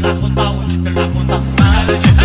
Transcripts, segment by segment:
la junta, chame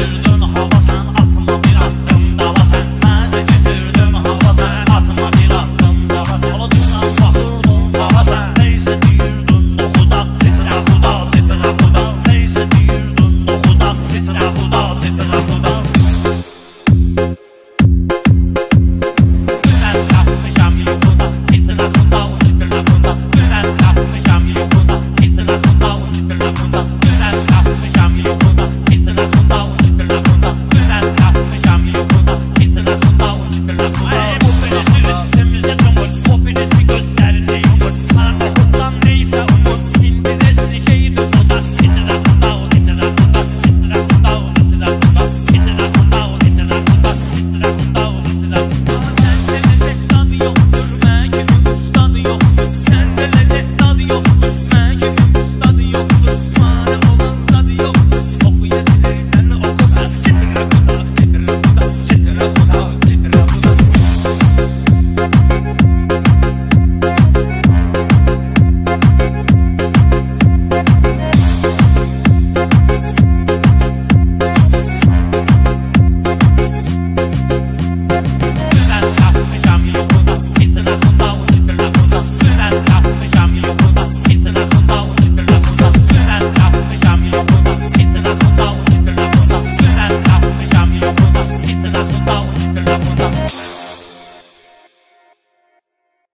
Bye.